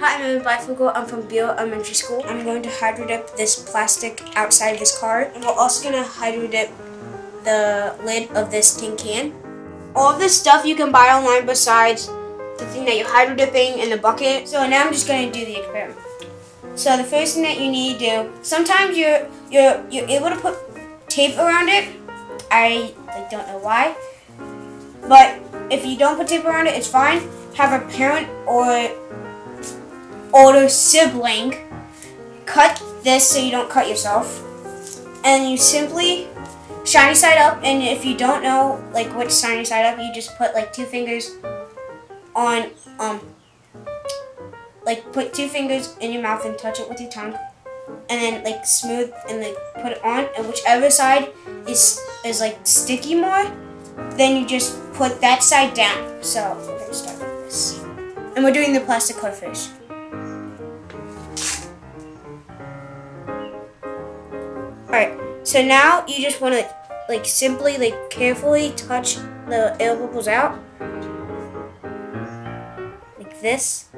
Hi, I'm Emily Bifogel. I'm from Beale Elementary School. I'm going to hydro dip this plastic outside of this car. And we're also going to hydro dip the lid of this tin can. All of this stuff you can buy online besides the thing that you're hydro dipping in the bucket. So now I'm just going to do the experiment. So the first thing that you need to do, sometimes you're you're you're able to put tape around it. I like, don't know why. But if you don't put tape around it, it's fine. Have a parent or older sibling cut this so you don't cut yourself. And you simply shiny side up and if you don't know like which shiny side up, you just put like two fingers on um like put two fingers in your mouth and touch it with your tongue and then like smooth and like put it on and whichever side is is like sticky more then you just put that side down so we're gonna start with this and we're doing the plastic fish. Alright, so now you just want to like simply like carefully touch the air bubbles out. Like this.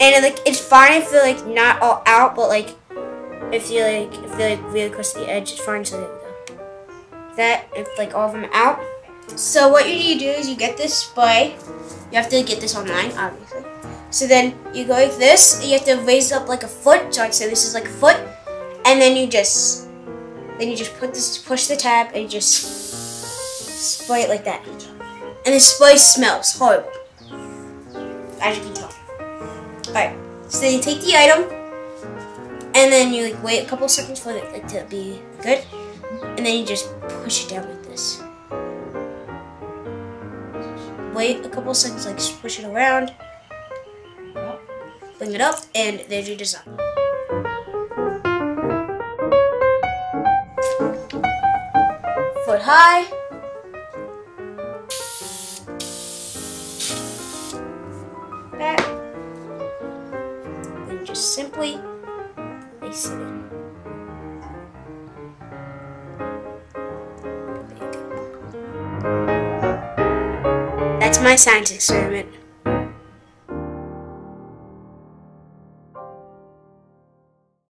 And it, like it's fine if they're like not all out, but like if you like if they're like really close to the edge, it's fine. So. That if like all of them out. So what you need to do is you get this spray. You have to get this online, obviously. So then you go like this. You have to raise up like a foot. So I'd say this is like a foot, and then you just then you just put this, push the tab, and you just spray it like that. And the spray smells horrible, as you can tell. Alright, so then you take the item, and then you like wait a couple seconds for it like, to be good, and then you just push it down like this. Wait a couple seconds, like push it around, bring it up, and there's your design. Foot high. That. Then just simply place it in. That's my science experiment.